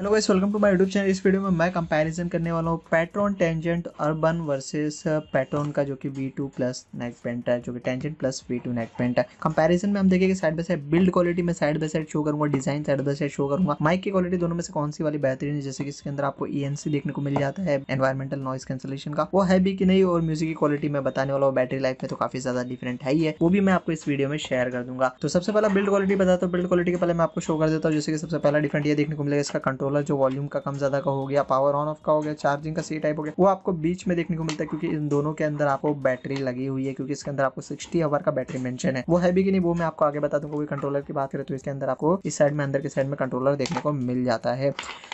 Hello guys welcome to my YouTube channel इस video में मैं कंपैरिजन करने वाला हूँ Ptron tangent urban versus Ptron का, जो कि V two plus neckband है, जो कि tangent plus V two neckband है। कंपैरिजन में हम देखेंगे side by side build quality में साइड बाय साइड शो करूँगा design side by side show करूँगा। माइक की क्वालिटी दोनों में से कौन सी वाली बेहतरीन है? जैसे कि इसके अंदर आपको ENC देखने को मिल जाता है एनवायरमेंटल नॉइस कैंसलेशन का। वो है भी कि नहीं, और म्यूज़िक की क्वालिटी में बताने वाला हूँ बैटरी लाइफ में तो काफ़ी ज़्यादा डिफरेंट है ही है। वो भी मैं आपको इस वीडियो में शेयर कर दूँगा। तो सबसे पहला बिल्ड क्वालिटी बताता हूँ। बिल्ड क्वालिटी के पहले मैं आपको शो कर देता हूँ, जैसे कि सबसे पहला डिफरेंट ये देखने को मिलेगा, इसका कंट्रोलर जो वॉल्यूम का कम ज़्यादा का हो गया पावर ऑन ऑफ़ का हो गया चार्जिंग का सी टाइप हो गया, वो आपको बीच में देखने को मिलता है क्योंकि इन दोनों के अंदर आपको बैटरी लगी हुई है क्योंकि इसके अंदर आपको सिक्सटी आवर का बैटरी मेंशन है। वो है भी कि नहीं, वो मैं आपको आगे बता दूँगा कंट्रोलर की बात करें तो इसके अंदर आपको इस साइड में, अंदर के साइड में कंट्रोलर देखने को मिल जाता है।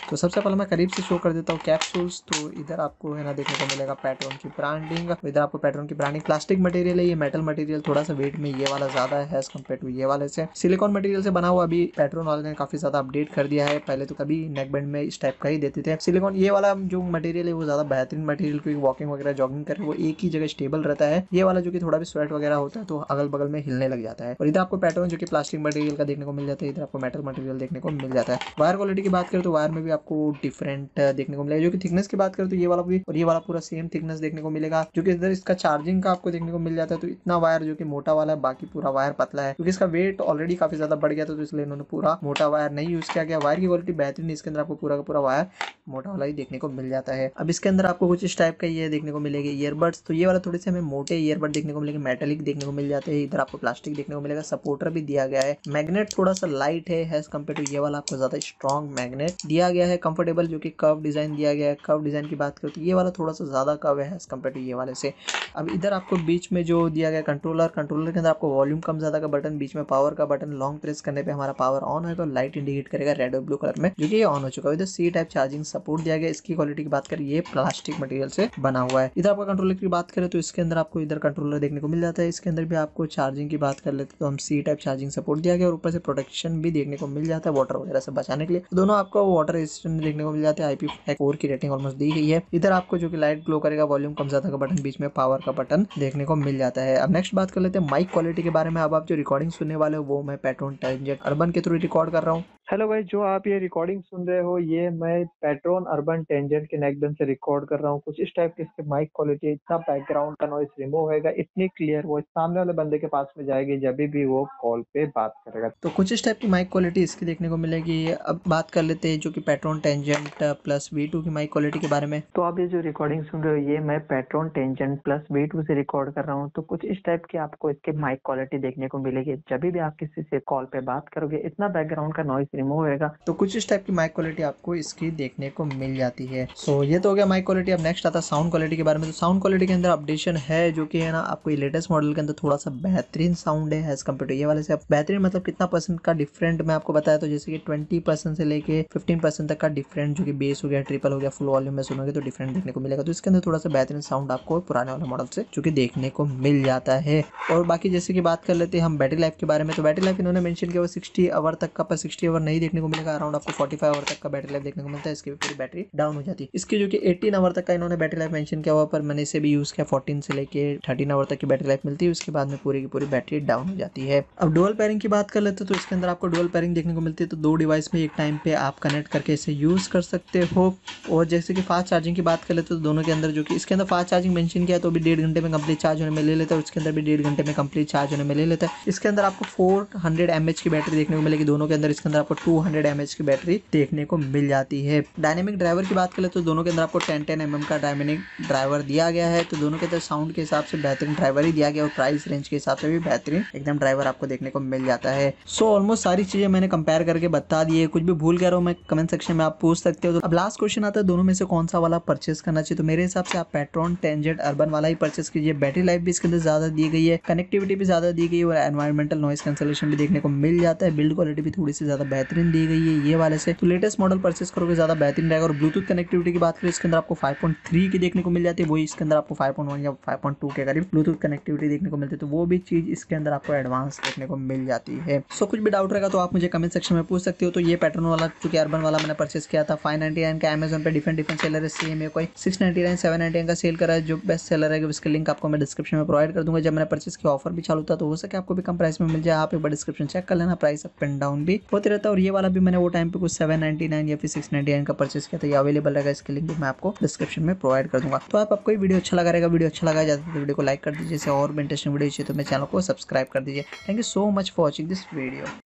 तो सबसे पहले मैं करीब से शो कर देता हूँ कैप्सूल्स तो इधर आपको है ना देखने को मिलेगा पैट्रोन की ब्रांडिंग इधर आपको पैट्रोन की ब्रांडिंग प्लास्टिक मटेरियल है ये मेटल मटेरियल थोड़ा सा वेट में ये वाला ज़्यादा है एज कंपेयर टू ये वाले से। सिलिकॉन मटेरियल से बना हुआ अभी पेट्रोन वाले ने काफ़ी ज़्यादा अपडेट कर दिया है, पहले तो कभी नेक बैंड में इस टाइप का ही देते थे। सिलिकॉन ये वाला जो मटेरियल है, वो ज़्यादा बेहतरीन मटेरियल क्योंकि वॉकिंग वगैरह जॉगिंग कर वो एक ही जगह स्टेबल रहता है। ये वाला जो कि थोड़ा भी स्वेट वगैरह होता है तो अगल बगल में हिलने लग जाता है। और इधर आपको पैटर्न जो कि प्लास्टिक मटेरियल का देखने को मिल जाता है, इधर आपको मेटल मटेरियल देखने को मिल जाता है। वायर क्वालिटी की बात करें तो वायर में भी आपको डिफरेंट देखने को मिलेगा। जो कि थिकनेस की बात करें तो ये वाला भी, और ये वाला पूरा सेम थिकनेस देखने को मिलेगा। जो कि इधर इसका चार्जिंग का आपको देखने को मिल जाता है तो इतना वायर जो कि मोटा वाला है, बाकी पूरा वायर पतला है। क्योंकि इसका वेट ऑलरेडी काफ़ी ज़्यादा बढ़ गया था तो इसलिए इन्होंने पूरा मोटा वायर नहीं यूज़ किया। गया वायर की क्वालिटी बेहतरीन इसके अंदर आपको पूरा का पूरा वायर मोटा वाला ही देखने को मिल जाता है। अब इसके अंदर आपको कुछ इस टाइप का ये देखने को मिलेगा ईयरबड्स तो ये वाला थोड़े से हमें मोटे ईयरबड देखने को मिलेंगे मेटेलिक देखने को मिल जाते हैं। इधर आपको प्लास्टिक देखने को मिलेगा सपोर्टर भी दिया गया है। मैग्नेट थोड़ा सा लाइट है एज कंपेयर टू ये वाला आपको ज़्यादा स्ट्रॉन्ग मैग्नेट दिया गया है कंफर्टेबल जो कि कव डिज़ाइन दिया गया है। कव डिज़ाइन की बात करें तो ये वाला थोड़ा सा ज़्यादा कव है एज कंपेयर टू ये वाले से। अब इधर आपको बीच में जो दिया गया कंट्रोलर कंट्रोलर के अंदर आपको वॉल्यूम कम ज़्यादा का बटन बीच में पावर का बटन लॉन्ग प्रेस करने पे हमारा पावर ऑन है तो लाइट इंडिकेट करेगा रेड और ब्लू कलर में। जो कि ऑन हो चुका है। इधर सी टाइप चार्जिंग सपोर्ट दिया गया। इसकी क्वालिटी की बात करें, ये प्लास्टिक मटेरियल से बना हुआ है। इधर आपका कंट्रोलर की बात करें तो इसके अंदर आपको इधर कंट्रोलर देखने को मिल जाता है। इसके अंदर भी आपको चार्जिंग की बात कर लेते तो हम सी टाइप चार्जिंग सपोर्ट दिया गया और ऊपर से प्रोटेक्शन भी देखने को मिल जाता है वाटर वगैरह से बचाने के लिए। दोनों आपको वाटर रेजिस्टेंट देखने को मिल जाता है। आईपी फोर की रेटिंग ऑलमोस्ट दी गई है। इधर आपको जो कि लाइट ग्लो करेगा वॉल्यूम कम ज़्यादा का बटन बीच में पावर का बटन देखने को मिल जाता है। अब नेक्स्ट बात कर लेते हैं माइक क्वालिटी के बारे में। अब आप जो रिकॉर्डिंग सुनने वाले हो, वो मैं पेट्रोन टेंजेंट अर्बन के थ्रू रिकॉर्ड कर रहा हूँ। हेलो भाई जो आप ये रिकॉर्डिंग सुन रहे हो, ये मैं पेट्रोन अर्बन टेंजेंट के नेकबैंड से रिकॉर्ड कर रहा हूँ। कुछ इस टाइप की इसके माइक क्वालिटी इतना बैकग्राउंड का नॉइस रिमूव होएगा, इतनी क्लियर वो सामने वाले बंदे के पास में जाएगी जब भी वो कॉल पे बात करेगा। तो कुछ इस टाइप की माइक क्वालिटी इसकी देखने को मिलेगी। अब बात कर लेते हैं जो कि पेट्रोन टेंजेंट प्लस वी की माइक क्वालिटी के बारे में। तो आप ये जो रिकॉर्डिंग सुन रहे हो, ये मैं पेट्रोन टेंजेंट प्लस वी से रिकॉर्ड कर रहा हूँ। तो कुछ इस टाइप की आपको इसके माइक क्वालिटी देखने को मिलेगी। जब भी आप किसी से कॉल पे बात करोगे, इतना बैकग्राउंड का नॉइस रिमूव होएगा। तो कुछ इस टाइप की माइक क्वालिटी आपको इसकी देखने को मिल जाती है। सो so, ये तो हो गया माइक क्वालिटी अब नेक्स्ट आता है साउंड क्वालिटी के बारे में। तो साउंड क्वालिटी के अंदर अपडेशन है जो कि है ना आपको लेटेस्ट मॉडल के अंदर थोड़ा सा बेहतरीन साउंड है एज कंपेयर टू ये वाले से। बेहतरीन मतलब कितना परसेंट का डिफरेंट मैं आपको बताया तो जैसे कि ट्वेंटी परसेंट से लेके फिफ्टीन परसेंट तक का डिफरेंट जो कि बेस हो गया ट्रिपल हो गया फुल वॉल्यूम में सुनोगे तो डिफरेंट देखने को मिलेगा। तो इसके अंदर थोड़ा सा बेहतरीन साउंड आपको पुराने वाले मॉडल से जो कि देखने को मिल जाता है। और बाकी जैसे कि बात कर लेते हैं हम बैटरी लाइफ के बारे में। तो बैटरी लाइफ इन्होंने मेंशन किया वो सिक्सटी आवर तक का पर सिक्सटी आवर नहीं देखने को मिलेगा अराउंड आपको फोर्टी फाइव आवर तक का बैटरी लाइफ देखने को मिलता है, इसकी भी पूरी बैटरी डाउन हो जाती है। इसकी जो कि 18 आवर तक का इन्होंने बैटरी लाइफ मेंशन किया हुआ, पर मैंने इसे भी यूज़ किया 14 से लेके 13 आवर तक की बैटरी लाइफ मिलती है, उसके बाद में पूरी की पूरी बैटरी डाउन हो जाती है। अब डुअल पेयरिंग की बात कर लेते तो इसके अंदर आपको डुअल पेयरिंग देखने को मिलती है तो दो डिवाइस में एक टाइम पे आप कनेक्ट करके इसे यूज़ कर सकते हो। और जैसे कि फास्ट चार्जिंग की बात कर लेते तो दोनों के अंदर जो कि, इसके अंदर फास्ट चार्जिंग मेंशन किया तो भी डेढ़ घंटे में कंप्लीट चार्ज होने में ले लेता है उसके अंदर भी डेढ़ घंटे में कंप्लीट चार्ज होने में ले लेता है। इसके अंदर आपको फोर हंड्रेड की बैटरी देखने को मिलेगी, दोनों के अंदर, इसके अंदर आपको टू हंड्रेड एम की बैटरी देखने को मिल जाती है। डायनेमिक ड्राइवर की बात करें तो दोनों के अंदर आपको टेन टेन एम का डायनेमिक ड्राइवर दिया गया है। तो दोनों के अंदर साउंड के हिसाब से बेहतरीन ड्राइवर ही दिया गया और प्राइस रेंज के हिसाब से भी बेहतरीन एकदम ड्राइवर आपको देखने को मिल जाता है। सो ऑलमोस्ट सारी चीज़ें मैंने कंपेयर करके बता दी है। कुछ भी भूल गया रहा हूँ मैं कमेंट सेक्शन में आप पूछ सकते हो। तो अब लास्ट क्वेश्चन आता है, दोनों में से कौन सा वाला परचेस करना चाहिए? तो मेरे हिसाब से आप पेट्रोन टेंजेट अर्बन वाला ही परचेस कीजिए। बैटरी लाइफ भी इसके अंदर ज़्यादा दी गई है कनेक्टिविटी भी ज़्यादा दी गई है और एनवायरमेंटल नॉइस कैंसलेशन भी देखने को मिल जाता है। बिल्ड क्वालिटी भी थोड़ी सी ज़्यादा बेहतरीन दी गई है ये वाले से। तो लेटेस्ट मॉडल परचेस करोगे, ज़्यादा बेहतरीन रहेगा। और ब्लूटूथ कनेक्टिविटी की बात करें, इसके अंदर आपको 5.3 की देखने को मिल जाती है। वही इसके अंदर आपको 5.1 या 5.2 के करीब ब्लूटूथ कनेक्टिविटी देखने को मिलती है। तो वो भी चीज़ इसके अंदर आपको एडवांस देखने को मिल जाती है। सो कुछ भी डाउट रहेगा तो आप मुझे कमेंट सेक्शन में पूछ सकते हो। तो ये पैटर्न वाला चूँकि अर्बन वाला मैंने परचेस किया था फाइव का अमेजन पे डिफरेंट डिफरेंट सेलर है। सेम कोई। सिक्स नाइनटी का सेल करा है। जो बेस्ट सेलर है उसका लिंक आपको मैं डिस्क्रिप्शन में प्रोवाइड कर दूँगा। जब मैंने परचेस किया ऑफ़र भी चालू था तो हो सके आपको भी कम प्राइस में मिल जाए। आप एक बार डिस्क्रिप्शन चेक कर लेना। प्राइस अप एंड डाउन भी होते रहता है। और ये वाला भी मैंने वो टाइम पे कुछ सेवन नाइन्टी नाइन या फिर सिक्स नाइनटी नाइन का परचेस किया था। ये अवेलेबल रहेगा, इसके लिंक मैं आपको डिस्क्रिप्शन में प्रोवाइड कर दूँगा। तो आप, आपको ये वीडियो अच्छा लगा रहेगा वीडियो अच्छा लगा जाता है तो वीडियो को लाइक कर दीजिए। और भी इंटरेस्टिंग वीडियो चाहिए तो मेरे चैनल को सब्सक्राइब कर दीजिए। Thank you so much for watching this video